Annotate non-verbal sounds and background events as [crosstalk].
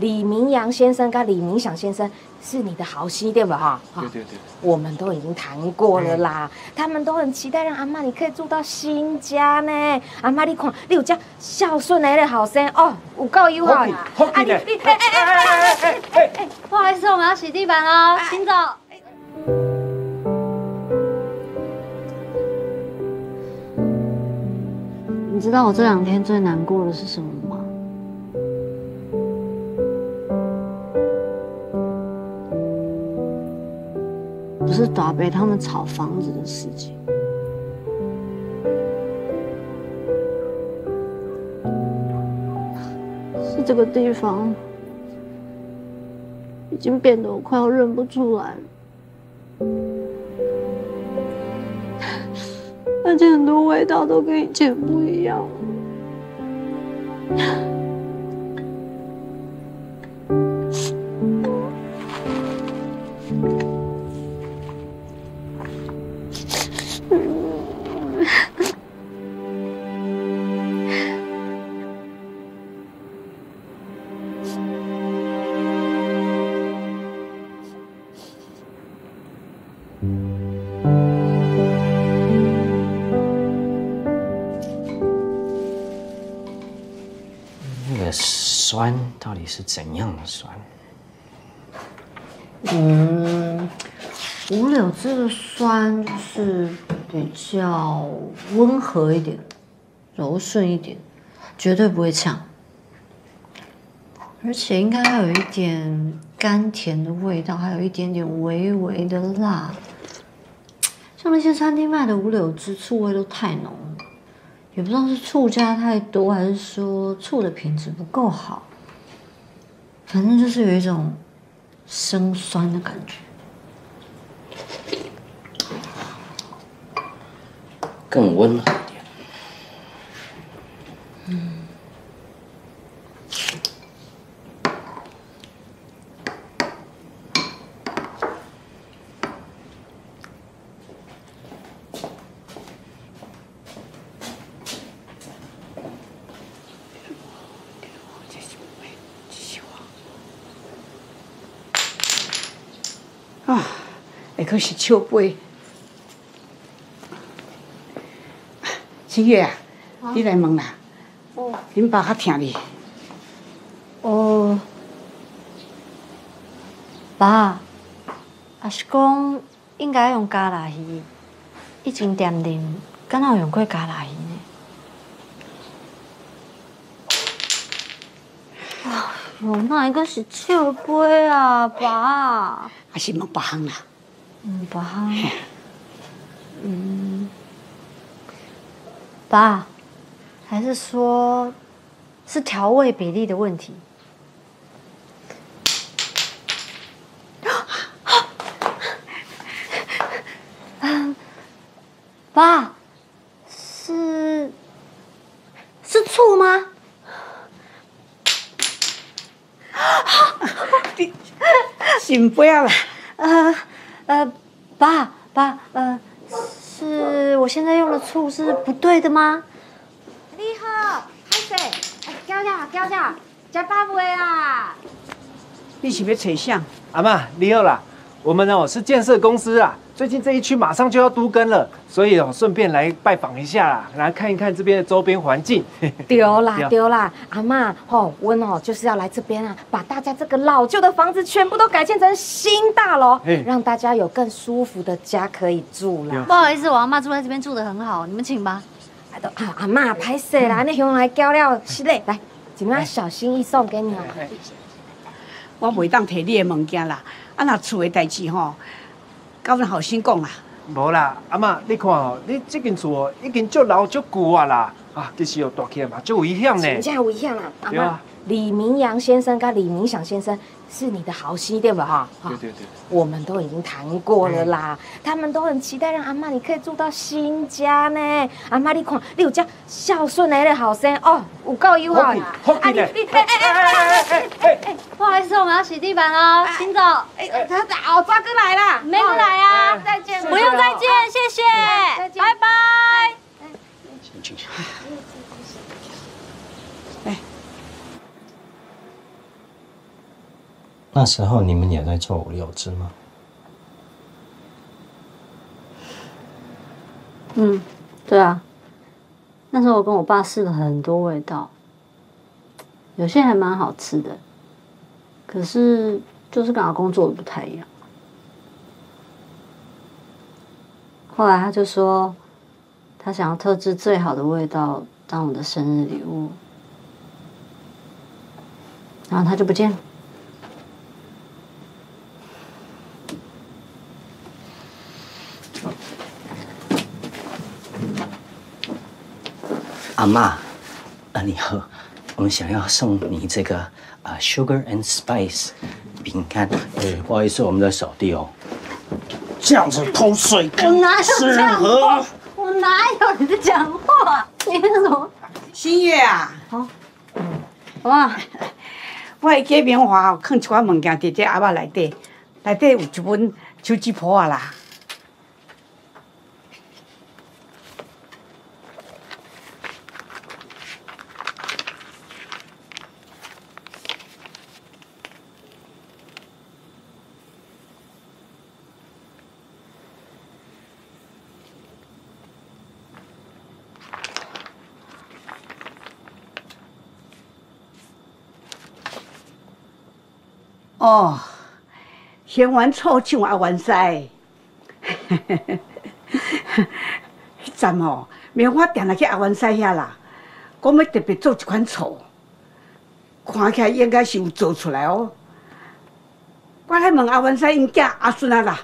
李明阳先生跟李明祥先生是你的好心对吧？哈，对对对，我们都已经谈过了啦，他们都很期待让阿妈你可以住到新家呢。阿妈你看，你有家孝顺的那个好生哦，有够友好啦。好奇的，哎哎哎哎哎哎，不好意思，我们要洗地板哦，请走。你知道我这两天最难过的是什么吗？是打北他们炒房子的事情，是这个地方已经变得我快要认不出来了，而且很多味道都跟以前不一样了。那个酸到底是怎样的酸？嗯，五柳枝的酸就是比较温和一点，柔顺一点，绝对不会呛，而且应该还有一点甘甜的味道，还有一点点微微的辣。像那些餐厅卖的五柳汁，醋味都太浓了，也不知道是醋加太多，还是说醋的品质不够好。反正就是有一种生酸的感觉。更温和下可是笑杯。七月啊，你来问啦。哦恁爸较疼你。哦，爸，也是讲应该用加辣鱼，以前店里敢若有用过加辣鱼呢？哎呦，那一个是笑杯啊，爸。还是问别项啦。嗯，爸。嗯，爸，还是说是调味比例的问题？嗯，爸，是是醋吗？心杯啊啦。呃呃，爸爸，呃，是我现在用的醋是不对的吗？你好，海水，哎，娇娇娇娇，加八杯啊！你是要找啥？阿妈你好啦，我们哦是建设公司啦，最近这一区马上就要都更了，所以哦顺便来拜访一下啦，来看一看这边的周边环境。[laughs] 丢啦对丢啦，阿妈吼，我哦就是要来这边啊，把大家这个老旧的房子全部都改建成新大楼嘿，让大家有更舒服的家可以住啦。不好意思，我阿妈住在这边住的很好，你们请吧。啊都啊阿妈拍摄啦，[laughs] 你用来交料是嘞，来，怎么样小心意送给你哦。我袂当摕你的物件啦。啊，若厝的代志吼，交咱后生讲啦。无啦，阿妈你看哦，你这间厝哦已经足老足旧啊啦，啊其实哦大起来嘛足危险呢。真正危险啦，阿妈。李明阳先生跟李明祥先生是你的好心对吧？哈，对对对，我们都已经谈过了啦，他们都很期待让阿妈你可以住到新家呢。阿妈你看，你有这孝顺的那个好生哦，有够友好啊你你哎哎哎哎哎哎哎洗地板哦秦总哎他早发哥来了没子来啊再见。不用再见谢谢。拜拜。那时候你们也在做五六只吗？嗯对啊。那时候我跟我爸试了很多味道有些还蛮好吃的。可是就是跟阿公做的不太一样。后来他就说，他想要特制最好的味道当我的生日礼物，然后他就不见了。阿妈，啊你好，我们想要送你这个啊 sugar and spice 饼干。哎，不好意思，我们的扫地哦。这样子偷水我哪有适这样合？我哪有你在讲话？你那什么？新月啊，好哇，我的隔棉花放一寡物件伫这盒仔内底，内底有一本手指簿啊啦。哦，嫌完臭唱阿元西，迄 [laughs] 阵哦，棉花店来去阿元西遐啦，讲要特别做一款醋，看起来应该是有做出来哦。我来问阿元西因囝阿孙啊啦，